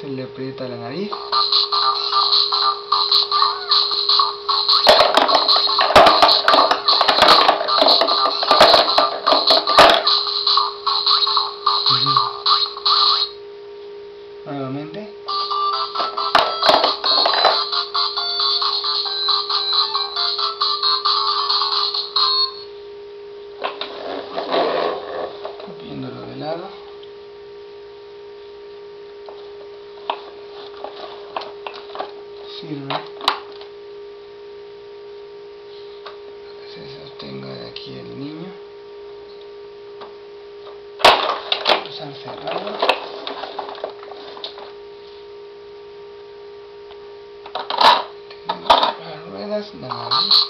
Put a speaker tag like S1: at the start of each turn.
S1: Se le aprieta la nariz. Nuevamente. Sirve. Que se sostenga de aquí el niño. Usar cerrado. Las ruedas, nariz.